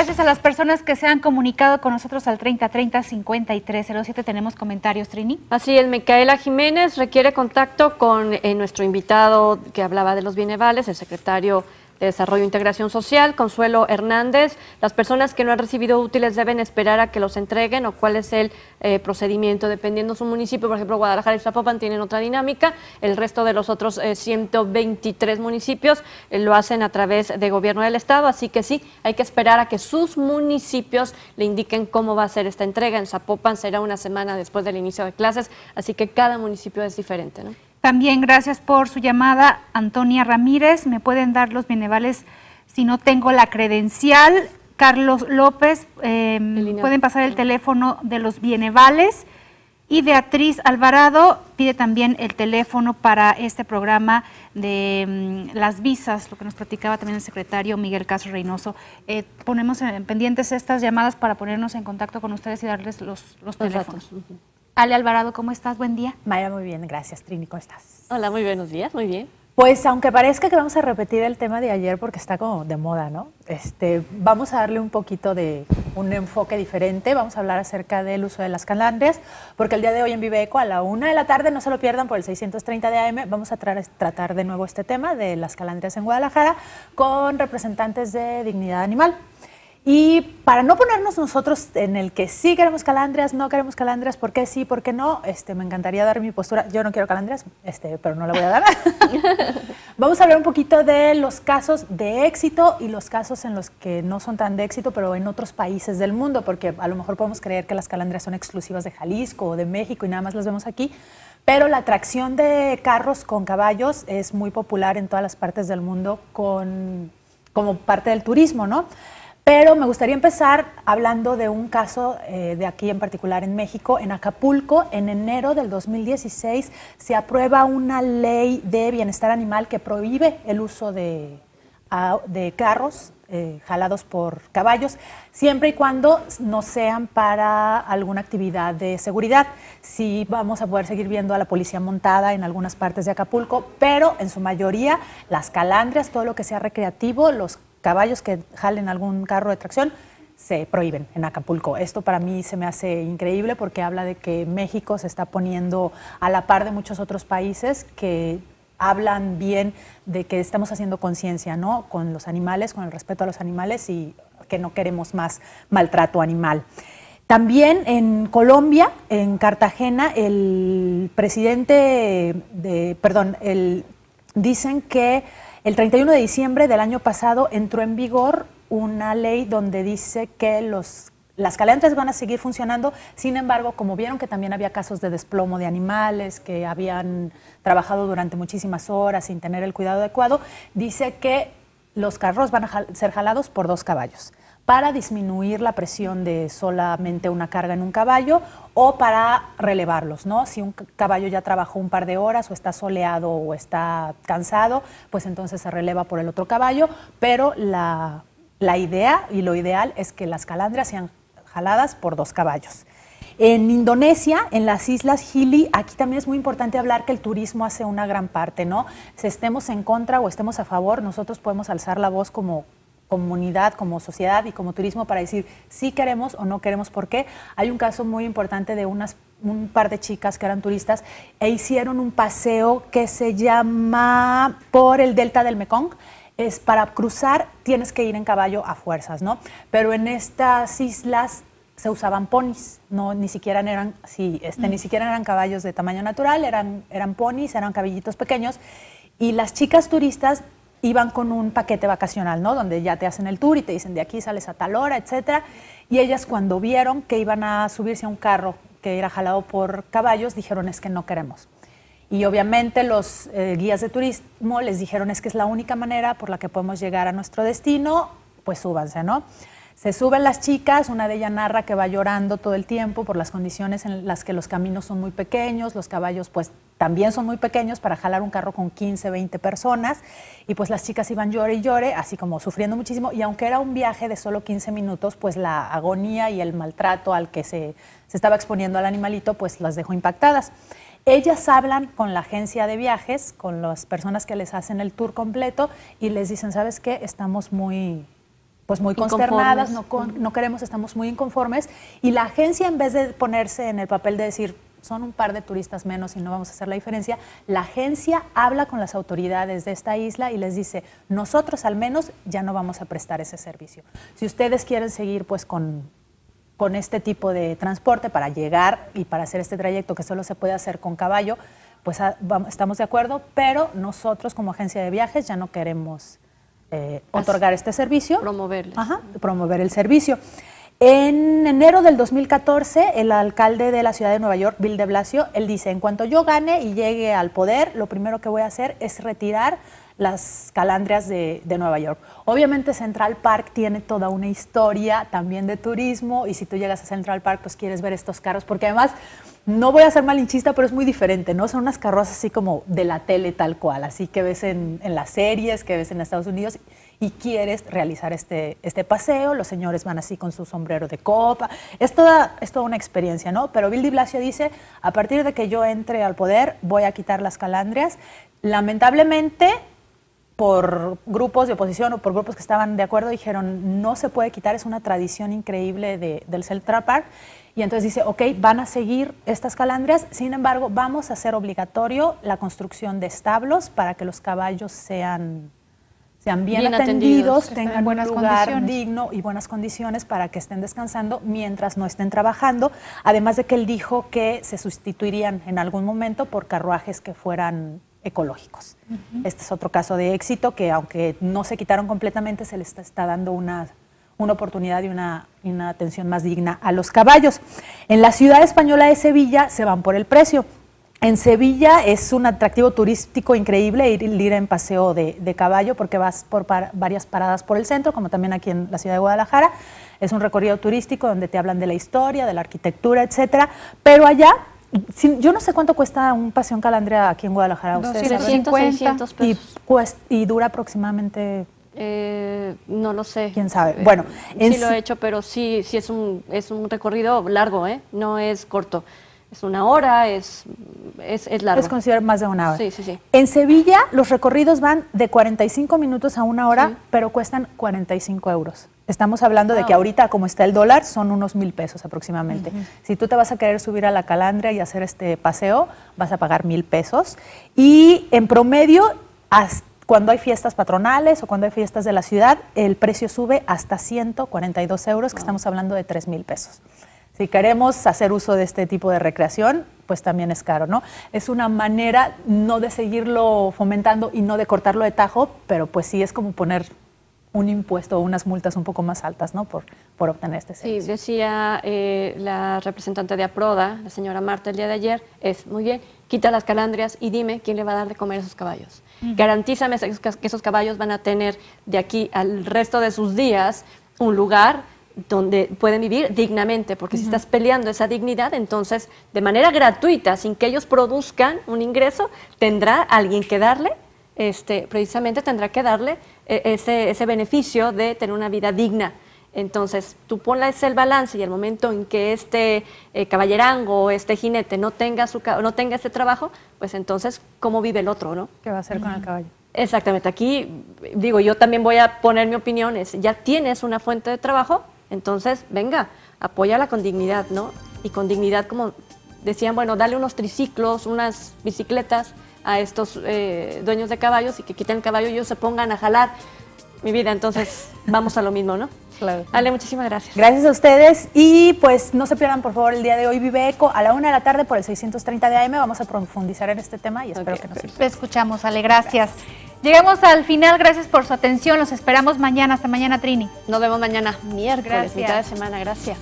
gracias a las personas que se han comunicado con nosotros al 30 30 53 07. Tenemos comentarios, Trini. Así es, Micaela Jiménez requiere contacto con eh, nuestro invitado que hablaba de los bienevales, el secretario de Desarrollo e Integración Social, Consuelo Hernández. Las personas que no han recibido útiles deben esperar a que los entreguen o cuál es el eh, procedimiento, dependiendo su municipio. Por ejemplo, Guadalajara y Zapopan tienen otra dinámica. El resto de los otros 123 eh, municipios eh, lo hacen a través de gobierno del Estado. Así que sí, hay que esperar a que sus municipios le indiquen cómo va a ser esta entrega. En Zapopan será una semana después del inicio de clases, así que cada municipio es diferente. ¿no? También gracias por su llamada, Antonia Ramírez. Me pueden dar los bienevales si no tengo la credencial. Carlos López, em, pueden pasar el teléfono de los bienevales. Y Beatriz Alvarado pide también el teléfono para este programa de em, las visas, lo que nos platicaba también el secretario Miguel Castro Reynoso. Eh, ponemos en pendientes estas llamadas para ponernos en contacto con ustedes y darles los, los teléfonos. Ale Alvarado, ¿cómo estás? Buen día. Maya, muy bien, gracias. Trini, ¿cómo estás? Hola, muy buenos días, muy bien. Pues aunque parezca que vamos a repetir el tema de ayer porque está como de moda, ¿no? Este, vamos a darle un poquito de un enfoque diferente. Vamos a hablar acerca del uso de las calandrias, porque el día de hoy en Viveco a la una de la tarde, no se lo pierdan por el 630 de AM, vamos a tratar de nuevo este tema de las calandrias en Guadalajara con representantes de Dignidad Animal. Y para no ponernos nosotros en el que sí queremos calandrias, no queremos calandrias, ¿por qué sí, por qué no? Este, me encantaría dar mi postura. Yo no quiero calandrias, este, pero no la voy a dar. Vamos a hablar un poquito de los casos de éxito y los casos en los que no son tan de éxito, pero en otros países del mundo, porque a lo mejor podemos creer que las calandrias son exclusivas de Jalisco o de México y nada más las vemos aquí. Pero la atracción de carros con caballos es muy popular en todas las partes del mundo con, como parte del turismo, ¿no? Pero me gustaría empezar hablando de un caso eh, de aquí en particular en México, en Acapulco, en enero del 2016 se aprueba una ley de bienestar animal que prohíbe el uso de, carros eh, jalados por caballos, siempre y cuando no sean para alguna actividad de seguridad. Sí vamos a poder seguir viendo a la policía montada en algunas partes de Acapulco, pero en su mayoría las calandrias, todo lo que sea recreativo, los caballos que jalen algún carro de tracción se prohíben en Acapulco. Esto para mí se me hace increíble porque habla de que México se está poniendo a la par de muchos otros países que hablan bien de que estamos haciendo conciencia, ¿no? Con los animales, con el respeto a los animales y que no queremos más maltrato animal. También en Colombia, en Cartagena, el presidente de, perdón, el, dicen que el 31 de diciembre del año pasado entró en vigor una ley donde dice que los las calandrias van a seguir funcionando, sin embargo, como vieron que también había casos de desplomo de animales que habían trabajado durante muchísimas horas sin tener el cuidado adecuado, dice que los carros van a ser jalados por dos caballos para disminuir la presión de solamente una carga en un caballo o para relevarlos, ¿no? Si un caballo ya trabajó un par de horas o está soleado o está cansado, pues entonces se releva por el otro caballo, pero la, la idea y lo ideal es que las calandrias sean jaladas por dos caballos. En Indonesia, en las islas Gili, aquí también es muy importante hablar que el turismo hace una gran parte, ¿no? Si estemos en contra o estemos a favor, nosotros podemos alzar la voz como comunidad, como sociedad y como turismo para decir si queremos o no queremos. ¿Por qué? Hay un caso muy importante de unas un par de chicas que eran turistas e hicieron un paseo que se llama por el delta del Mekong. Es para cruzar tienes que ir en caballo a fuerzas, ¿no? Pero en estas islas se usaban ponis, no ni siquiera eran sí, este, ni mm. siquiera eran caballos de tamaño natural, eran eran ponis, eran caballitos pequeños y las chicas turistas iban con un paquete vacacional, ¿no? Donde ya te hacen el tour y te dicen de aquí sales a tal hora, etcétera. Y ellas cuando vieron que iban a subirse a un carro que era jalado por caballos, dijeron es que no queremos. Y obviamente los eh, guías de turismo les dijeron es que es la única manera por la que podemos llegar a nuestro destino, pues súbanse, ¿no? Se suben las chicas, una de ellas narra que va llorando todo el tiempo por las condiciones en las que los caminos son muy pequeños, los caballos pues también son muy pequeños para jalar un carro con 15, 20 personas y pues las chicas iban llore y llore, así como sufriendo muchísimo y aunque era un viaje de solo 15 minutos, pues la agonía y el maltrato al que se, se estaba exponiendo al animalito pues las dejó impactadas. Ellas hablan con la agencia de viajes, con las personas que les hacen el tour completo y les dicen, ¿sabes qué? Estamos muy pues muy consternadas, no, no queremos, estamos muy inconformes. Y la agencia, en vez de ponerse en el papel de decir, son un par de turistas menos y no vamos a hacer la diferencia, la agencia habla con las autoridades de esta isla y les dice, nosotros al menos ya no vamos a prestar ese servicio. Si ustedes quieren seguir pues con, con este tipo de transporte para llegar y para hacer este trayecto que solo se puede hacer con caballo, pues ah, estamos de acuerdo, pero nosotros como agencia de viajes ya no queremos eh, otorgar este servicio. Promoverlo. Ajá, promover el servicio. En enero del 2014, el alcalde de la ciudad de Nueva York, Bill de Blasio, él dice, en cuanto yo gane y llegue al poder, lo primero que voy a hacer es retirar las calandrias de, Nueva York. Obviamente Central Park tiene toda una historia también de turismo y si tú llegas a Central Park pues quieres ver estos carros porque además no voy a ser malinchista pero es muy diferente, ¿no? Son unas carrozas así como de la tele tal cual, así que ves en, en las series, que ves en Estados Unidos y quieres realizar este, este paseo, los señores van así con su sombrero de copa, es toda, es toda una experiencia, ¿no? Pero Bill de Blasio dice, a partir de que yo entre al poder, voy a quitar las calandrias. Lamentablemente, por grupos de oposición o por grupos que estaban de acuerdo, dijeron, no se puede quitar, es una tradición increíble de, del Central Park. Y entonces dice, ok, van a seguir estas calandrias, sin embargo, vamos a hacer obligatorio la construcción de establos para que los caballos sean sean bien, atendidos, tengan un lugar digno y buenas condiciones para que estén descansando mientras no estén trabajando. Además de que él dijo que se sustituirían en algún momento por carruajes que fueran ecológicos. Este es otro caso de éxito que aunque no se quitaron completamente, se les está, dando una, una oportunidad y una, una atención más digna a los caballos. En la ciudad española de Sevilla se van por el precio. En Sevilla es un atractivo turístico increíble ir, ir en paseo de, caballo porque vas por varias paradas por el centro, como también aquí en la ciudad de Guadalajara. Es un recorrido turístico donde te hablan de la historia, de la arquitectura, etcétera. Pero allá, yo no sé cuánto cuesta un paseo en Calandria aquí en Guadalajara. 250 pesos. Y, y dura aproximadamente eh, no lo sé. ¿Quién sabe? Bueno, sí lo he hecho, pero sí, sí es un, es un recorrido largo, ¿eh? No es corto es una hora, es, es, es largo. Es considerar más de una hora. Sí, sí, sí. En Sevilla los recorridos van de 45 minutos a una hora, pero cuestan 45 euros. Estamos hablando de que ahorita, como está el dólar, son unos mil pesos aproximadamente. Si tú te vas a querer subir a la calandria y hacer este paseo, vas a pagar mil pesos. Y en promedio, cuando hay fiestas patronales o cuando hay fiestas de la ciudad, el precio sube hasta 142 euros, que estamos hablando de 3 mil pesos si queremos hacer uso de este tipo de recreación, pues también es caro, ¿no? Es una manera no de seguirlo fomentando y no de cortarlo de tajo, pero pues sí es como poner un impuesto o unas multas un poco más altas, ¿no? Por, por obtener este servicio. Sí, decía eh, la representante de APRODA, la señora Marta, el día de ayer, es, muy bien, quita las calandrias y dime quién le va a dar de comer a esos caballos. Garantízame que esos caballos van a tener de aquí al resto de sus días un lugar donde pueden vivir dignamente, porque si estás peleando esa dignidad, entonces de manera gratuita, sin que ellos produzcan un ingreso, tendrá alguien que darle, este, precisamente tendrá que darle eh, ese, ese beneficio de tener una vida digna. Entonces, tú ponles el balance y el momento en que este eh, caballerango o este jinete no tenga, su, no tenga este trabajo, pues entonces, ¿cómo vive el otro, no? ¿Qué va a hacer con el caballo? Exactamente. Aquí, digo, yo también voy a poner mi opinión, es, ya tienes una fuente de trabajo, entonces, venga, apóyala con dignidad, ¿no? Y con dignidad, como decían, bueno, dale unos triciclos, unas bicicletas a estos eh, dueños de caballos y que quiten el caballo y ellos se pongan a jalar mi vida. Entonces, vamos a lo mismo, ¿no? Claro. Ale, muchísimas gracias. Gracias a ustedes y pues no se pierdan por favor el día de hoy Vive Eco a la una de la tarde por el 630 de AM. Vamos a profundizar en este tema y espero que nos escuchamos, Ale. Gracias. Llegamos al final, gracias por su atención. Los esperamos mañana. Hasta mañana, Trini. Nos vemos mañana, miércoles, mitad de semana. Gracias.